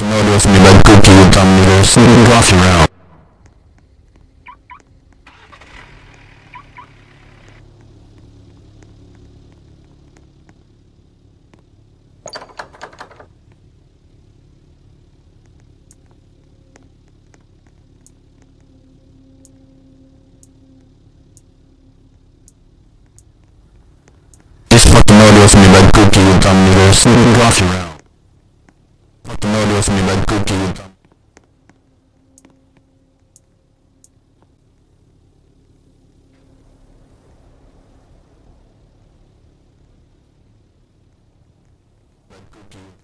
Notice me like cookie dumb noodles sneaking off. This fucking audio me like cookie dumb noodles sneaking off around. good deal.